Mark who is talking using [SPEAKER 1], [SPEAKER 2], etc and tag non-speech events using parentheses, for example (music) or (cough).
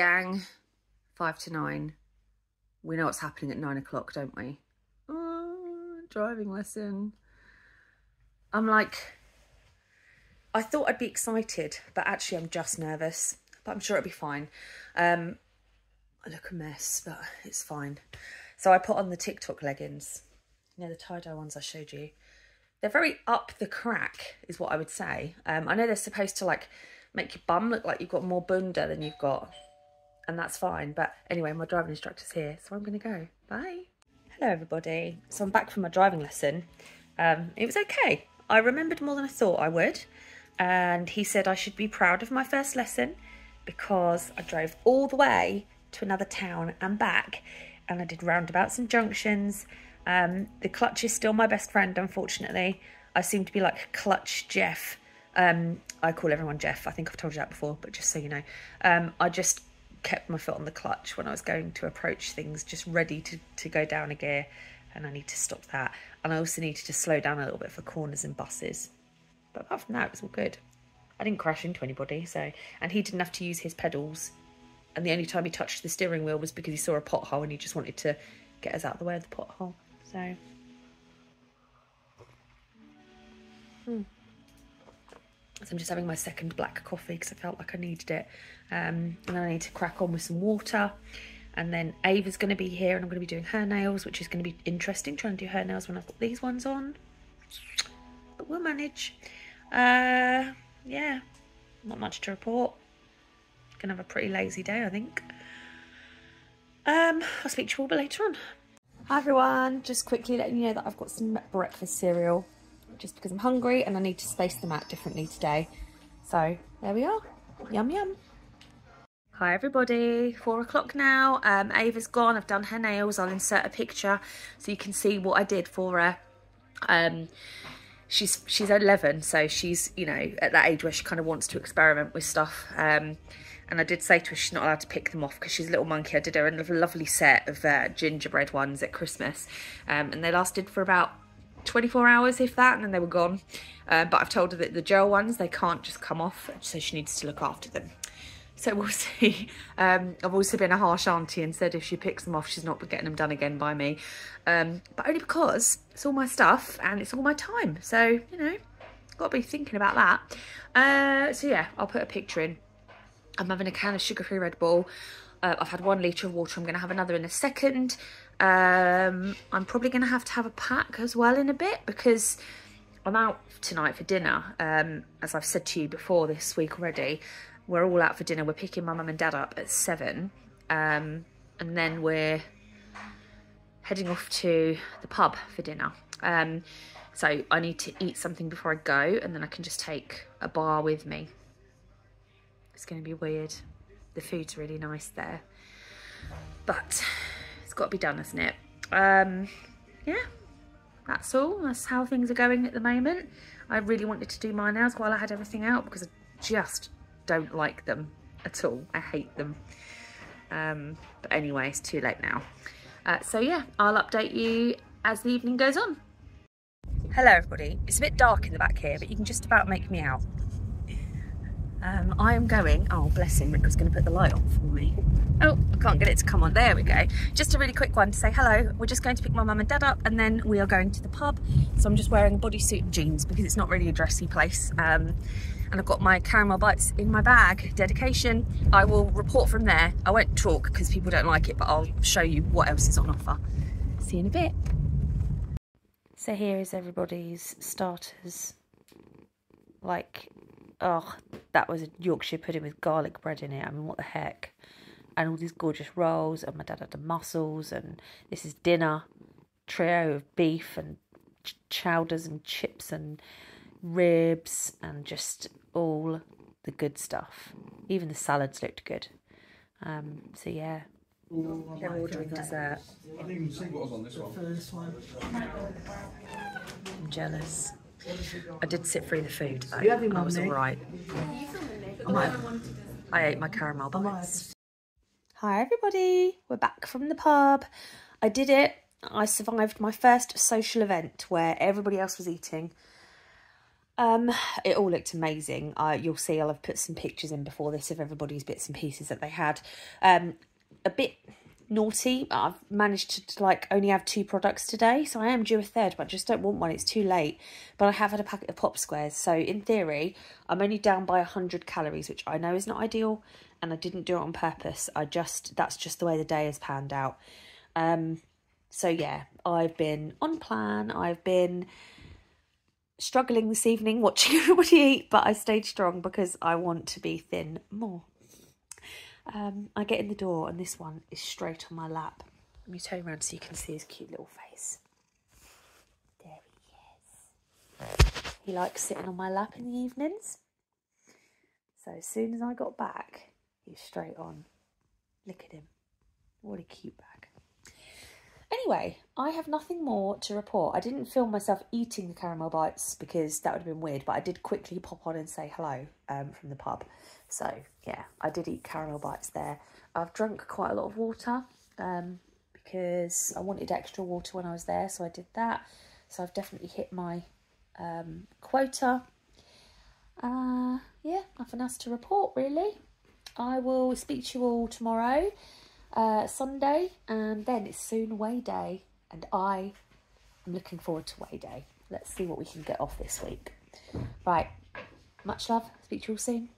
[SPEAKER 1] gang, five to nine. We know what's happening at nine o'clock, don't we? Oh, driving lesson. I'm like, I thought I'd be excited, but actually I'm just nervous. But I'm sure it'll be fine. Um, I look a mess, but it's fine. So I put on the TikTok leggings. You know, the tie-dye ones I showed you. They're very up the crack, is what I would say. Um, I know they're supposed to, like, make your bum look like you've got more bunda than you've got. And that's fine. But anyway, my driving instructor's here, so I'm going to go. Bye. Hello, everybody. So I'm back from my driving lesson. Um, it was okay. I remembered more than I thought I would. And he said I should be proud of my first lesson because I drove all the way to another town and back. And I did roundabouts and junctions. Um, the clutch is still my best friend, unfortunately. I seem to be like Clutch Jeff. Um, I call everyone Jeff. I think I've told you that before, but just so you know. Um, I just kept my foot on the clutch when I was going to approach things, just ready to, to go down a gear. And I need to stop that. And I also needed to slow down a little bit for corners and buses. But apart from that, it was all good. I didn't crash into anybody, so and he didn't have to use his pedals. And the only time he touched the steering wheel was because he saw a pothole and he just wanted to get us out of the way of the pothole. So hmm. So I'm just having my second black coffee because I felt like I needed it. Um, and then I need to crack on with some water. And then Ava's going to be here and I'm going to be doing her nails, which is going to be interesting, trying to do her nails when I've got these ones on. But we'll manage. Uh, yeah, not much to report. Gonna have a pretty lazy day, I think. Um, I'll speak to you all later on. Hi everyone, just quickly letting you know that I've got some breakfast cereal just because I'm hungry and I need to space them out differently today. So there we are, yum yum. Hi everybody, four o'clock now. Um, Ava's gone, I've done her nails. I'll insert a picture so you can see what I did for her. Um, she's she's 11 so she's you know at that age where she kind of wants to experiment with stuff um, and I did say to her she's not allowed to pick them off because she's a little monkey. I did her a lovely set of uh, gingerbread ones at Christmas um, and they lasted for about 24 hours if that and then they were gone uh, but I've told her that the gel ones they can't just come off so she needs to look after them so (laughs) we'll see. Um, I've also been a harsh auntie and said if she picks them off, she's not getting them done again by me. Um, but only because it's all my stuff and it's all my time. So, you know, got to be thinking about that. Uh, so yeah, I'll put a picture in. I'm having a can of sugar-free Red Bull. Uh, I've had one litre of water. I'm going to have another in a second. Um, I'm probably going to have to have a pack as well in a bit because I'm out tonight for dinner. Um, as I've said to you before this week already, we're all out for dinner. We're picking my mum and dad up at seven. Um, and then we're heading off to the pub for dinner. Um, so I need to eat something before I go and then I can just take a bar with me. It's going to be weird. The food's really nice there. But it's got to be done, hasn't it? Um, yeah, that's all. That's how things are going at the moment. I really wanted to do my nails while I had everything out because I just don't like them at all. I hate them. Um, but anyway, it's too late now. Uh, so yeah, I'll update you as the evening goes on. Hello everybody. It's a bit dark in the back here, but you can just about make me out. Um, I am going, oh bless him, Rick was going to put the light on for me. Oh, I can't get it to come on, there we go. Just a really quick one to say hello. We're just going to pick my mum and dad up and then we are going to the pub. So I'm just wearing a bodysuit and jeans because it's not really a dressy place. Um, and I've got my caramel bites in my bag, dedication. I will report from there. I won't talk because people don't like it, but I'll show you what else is on offer. See you in a bit. So here is everybody's starters. Like oh, that was a Yorkshire pudding with garlic bread in it. I mean, what the heck? And all these gorgeous rolls, and my dad had the mussels, and this is dinner trio of beef and ch- chowders and chips and ribs and just all the good stuff. Even the salads looked good. Um, so yeah, they're ordering dessert.
[SPEAKER 2] I didn't even see what was on this one. First one.
[SPEAKER 1] I'm jealous. I did sit through the food though. I was alright. I, I ate my caramel bites. Hi everybody, we're back from the pub. I did it. I survived my first social event where everybody else was eating. Um, it all looked amazing. Uh, you'll see I'll have put some pictures in before this of everybody's bits and pieces that they had. Um, a bit naughty. I've managed to, like only have two products today, so I am due a third, but I just don't want one. It's too late. But I have had a packet of pop squares, so in theory, I'm only down by hundred calories, which I know is not ideal, and I didn't do it on purpose. I just that's just the way the day has panned out. Um, so yeah, I've been on plan. I've been struggling this evening watching (laughs) everybody eat, but I stayed strong because I want to be thin more. Um, I get in the door and this one is straight on my lap. Let me turn around so you can see his cute little face. There he is. He likes sitting on my lap in the evenings. So as soon as I got back, he was straight on. Look at him. What a cute bag. Anyway, I have nothing more to report. I didn't film myself eating the caramel bites because that would have been weird, but I did quickly pop on and say hello um, from the pub. So, yeah, I did eat caramel bites there. I've drunk quite a lot of water um, because I wanted extra water when I was there, so I did that. So I've definitely hit my um, quota. Uh, yeah, nothing else to report, really. I will speak to you all tomorrow uh, Sunday, and then it's soon weigh day, and I am looking forward to weigh day. Let's see what we can get off this week. Right, much love. Speak to you all soon.